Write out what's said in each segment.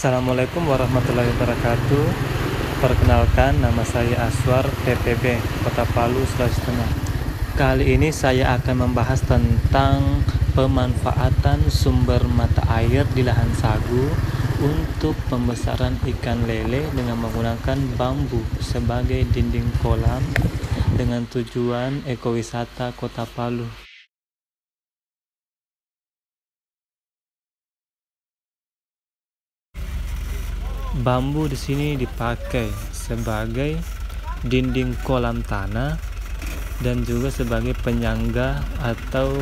Assalamualaikum warahmatullahi wabarakatuh Perkenalkan nama saya Aswar PPB Kota Palu Sulawesi Tengah Kali ini saya akan membahas tentang pemanfaatan sumber mata air di lahan sagu untuk pembesaran ikan lele dengan menggunakan bambu sebagai dinding kolam dengan tujuan ekowisata Kota Palu. Bambu di sini dipakai sebagai dinding kolam tanah dan juga sebagai penyangga atau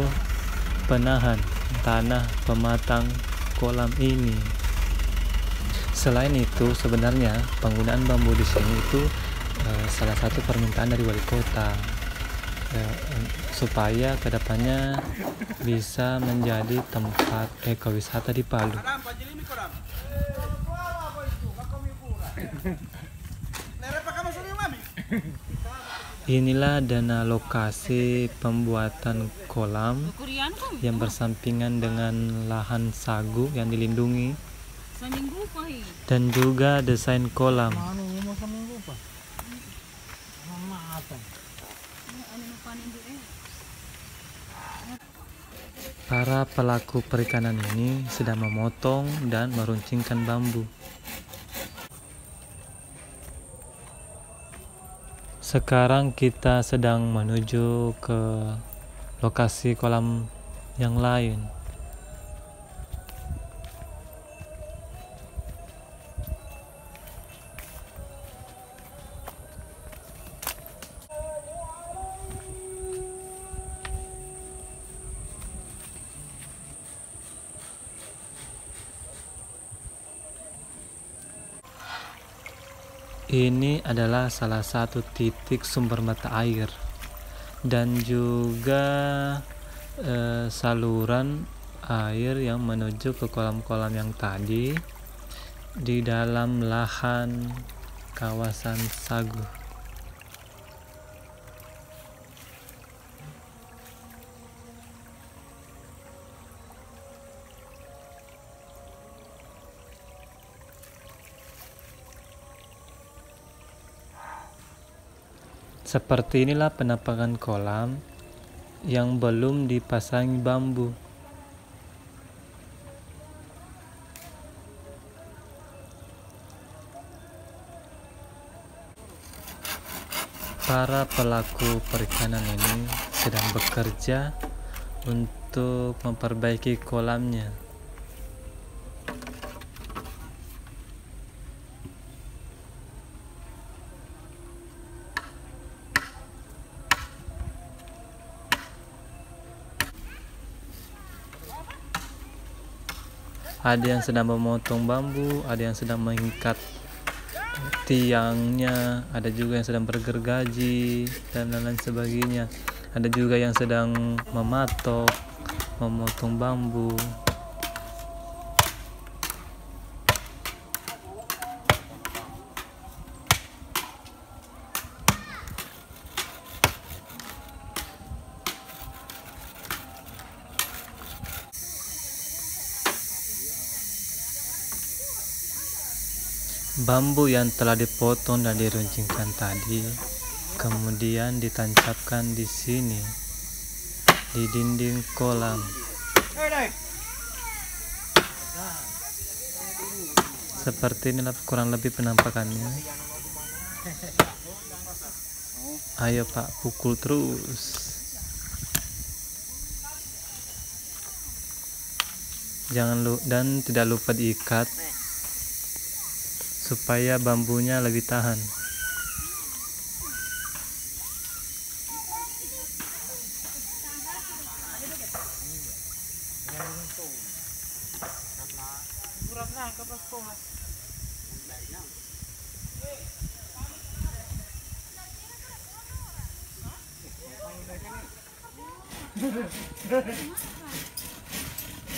penahan tanah pematang kolam ini. Selain itu, sebenarnya penggunaan bambu di sini itu uh, salah satu permintaan dari wali kota uh, supaya ke depannya bisa menjadi tempat ekowisata di Palu. Inilah dana lokasi pembuatan kolam yang bersampingan dengan lahan sagu yang dilindungi dan juga desain kolam. Para pelaku perikanan ini sedang memotong dan meruncingkan bambu. Sekarang kita sedang menuju ke lokasi kolam yang lain. Ini adalah salah satu titik sumber mata air dan juga eh, saluran air yang menuju ke kolam-kolam yang tadi di dalam lahan kawasan sagu. Seperti inilah penampakan kolam yang belum dipasangi bambu. Para pelaku perikanan ini sedang bekerja untuk memperbaiki kolamnya. Ada yang sedang memotong bambu ada yang sedang mengikat tiangnya ada juga yang sedang bergergaji dan lain-lain sebagainya. Ada juga yang sedang mematok memotong bambu Bambu yang telah dipotong dan diruncingkan tadi kemudian ditancapkan di sini di dinding kolam. Seperti inilah kurang lebih penampakannya. Ayo Pak, pukul terus. Jangan lu dan tidak lupa diikat supaya bambunya lebih tahan.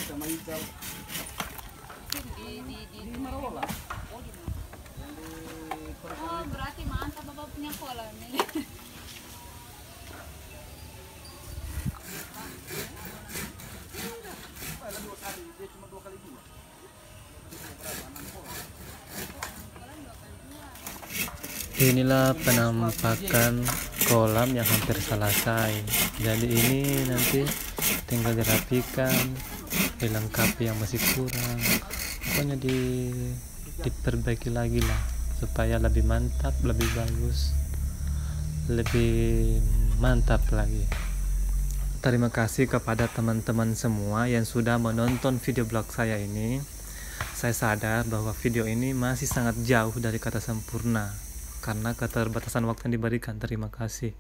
Sama hijau. Di di di, di Marola Oh, Oh, berarti mantap Bapak punya pola Inilah penampakan kolam yang hampir selesai. Jadi ini nanti tinggal dirapikan, dilengkapi yang masih kurang. Pokoknya di diperbaiki lagi lah supaya lebih mantap lebih bagus lebih mantap lagi terima kasih kepada teman-teman semua yang sudah menonton video blog saya ini saya sadar bahwa video ini masih sangat jauh dari kata sempurna karena keterbatasan waktu yang diberikan. Terima kasih.